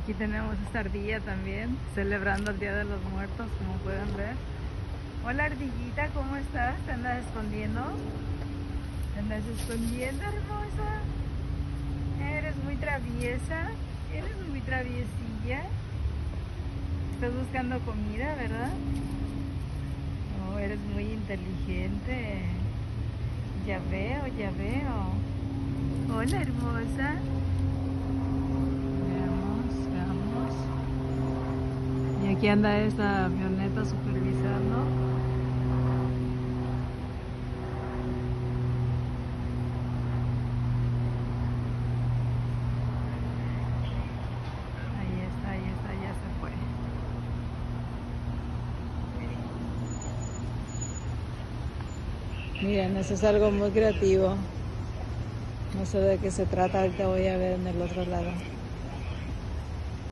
Aquí tenemos esta ardilla también, celebrando el Día de los Muertos, como pueden ver. Hola ardillita, ¿cómo estás? ¿Te andas escondiendo? ¿Te andas escondiendo, hermosa? Eres muy traviesa, eres muy traviesilla. Estás buscando comida, ¿verdad? Oh, eres muy inteligente. Ya veo, ya veo. Hola, hermosa. Aquí anda esta avioneta supervisando. Ahí está, ahí está, ya se fue. Miren, eso es algo muy creativo. No sé de qué se trata, ahorita voy a ver en el otro lado.